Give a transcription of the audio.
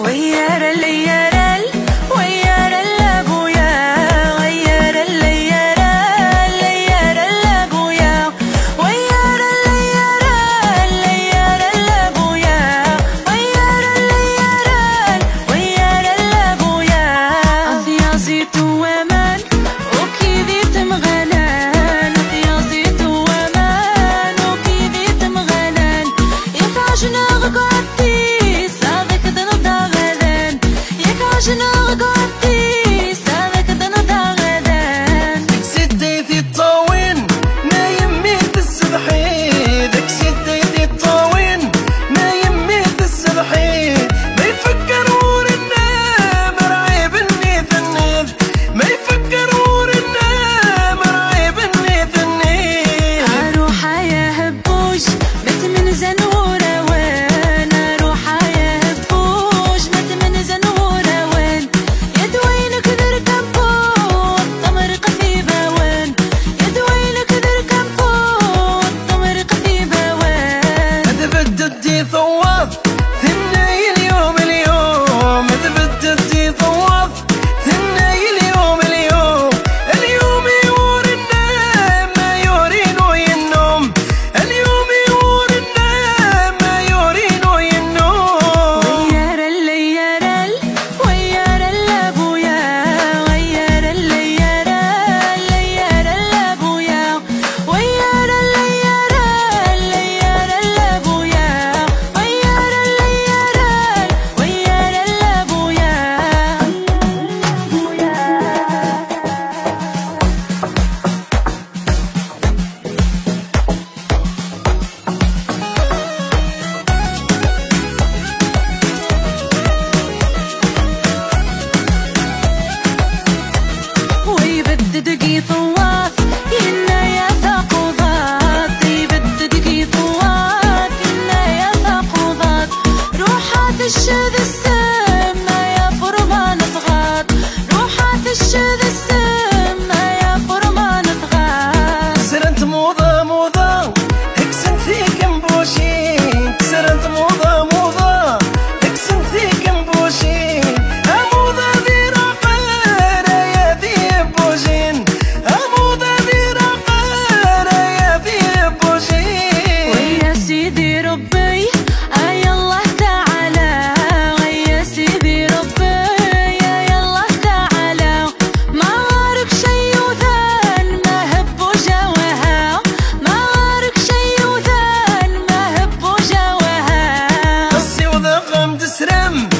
ويا الليال amor Anam